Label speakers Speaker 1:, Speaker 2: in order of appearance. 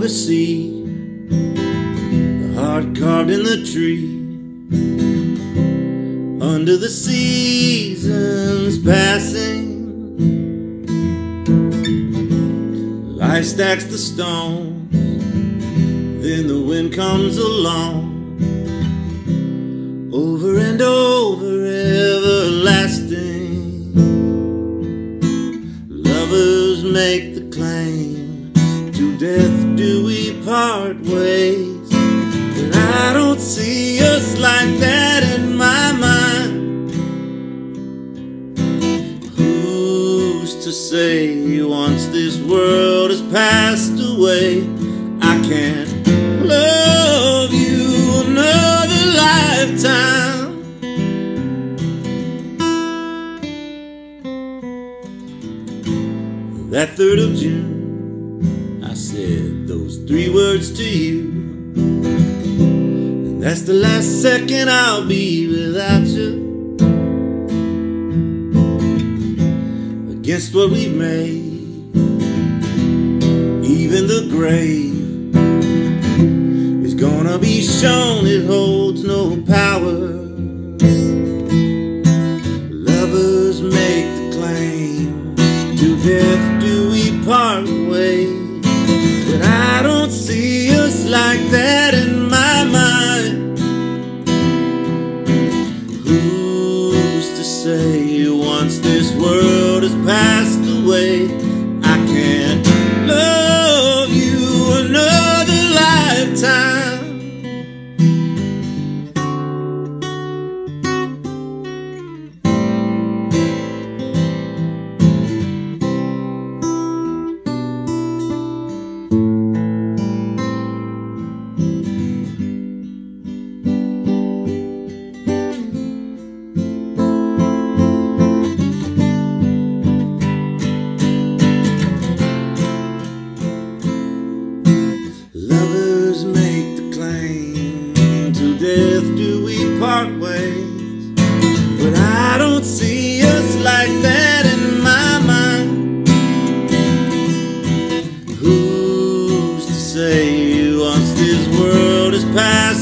Speaker 1: longer see the heart carved in the tree. Under the seasons passing, life stacks the stones. Then the wind comes along, over and over, everlasting. Lovers make the claim, death do we part ways. But I don't see us like that in my mind. Who's to say once this world has passed away, I can't love you another lifetime? That 3rd of June, said those three words to you. And that's the last second I'll be without you. Against what we've made, even the grave is gonna be shown it holds no power. Lovers make the claim, to death do we part ways. But I don't see us like that like that in my mind. Who's to say once this world is past?